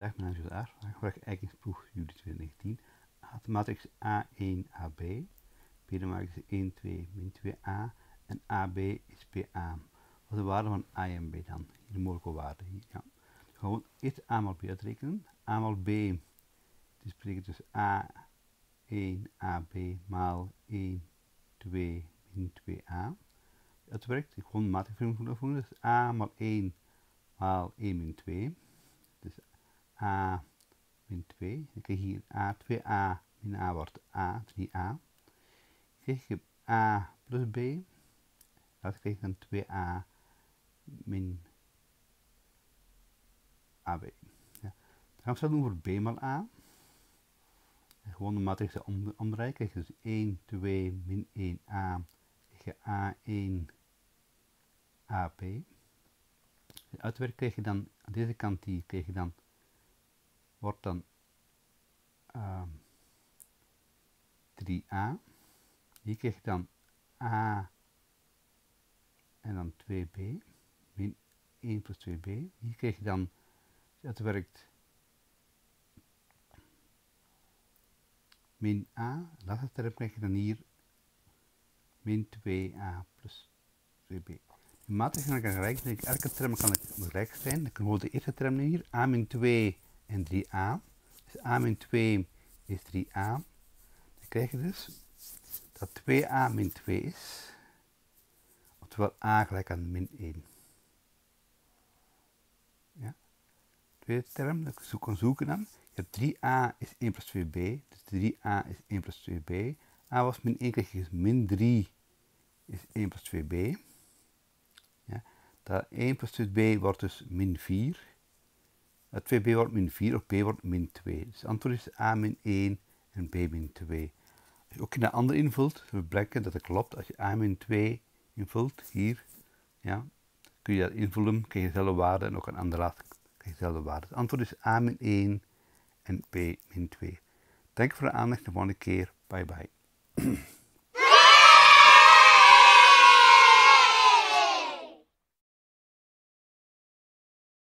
Dag, mijn naam is Joost Vandaag gebruik ik Eikingsproef juli 2019. A de matrix A1 AB. B de matrix 1, 2, min 2a. En AB is PA. Wat is de waarde van A en B dan? De mogelijke waarde. Hier, ja. Gewoon eerst A mal B uitrekenen. A mal B. Dus betekent dus A1 AB maal 1, 2, min 2a. Het werkt, ik gewoon matrix voegen. Dus A maal 1 maal 1 min 2 a min 2. Dan krijg je hier a 2a min a wordt a 3a. Krijg je a plus b. Dat krijg je dan 2a min ab. Ja. Dan gaan we het doen voor b mal a. En gewoon de matrix om, omdraaien. Krijg je dus 1, 2 min 1a. Krijg je a1 ab. Uitwerk krijg je dan aan deze kant die krijg je dan wordt dan uh, 3a. Hier krijg je dan a en dan 2b, min 1 plus 2b. Hier krijg je dan, het werkt min a. Laatste term krijg je dan hier min 2a plus 2b. De matrix kan gelijk, elke term kan gelijk zijn. Dan kan gewoon de eerste term hier, a min 2 en 3a. Dus a min 2 is 3a. Dan krijg je dus dat 2a min 2 is. Oftewel a gelijk aan min 1. Ja. Tweede term, dat ik kan zoeken dan. Je hebt 3a is 1 plus 2b. Dus 3a is 1 plus 2b. a was min 1, krijg je dus min 3 is 1 plus 2b. Ja. Dat 1 plus 2b wordt dus min 4. 2b wordt min 4 of b wordt min 2. Dus het antwoord is a min 1 en b min 2. Als je ook in de andere invult, we blijken dat het klopt. Als je a min 2 invult, hier, ja, kun je dat invullen, krijg je dezelfde waarde en ook een andere laatste krijg je dezelfde waarde. Het antwoord is a min 1 en b min 2. Dank voor de aandacht, de volgende keer. Bye bye.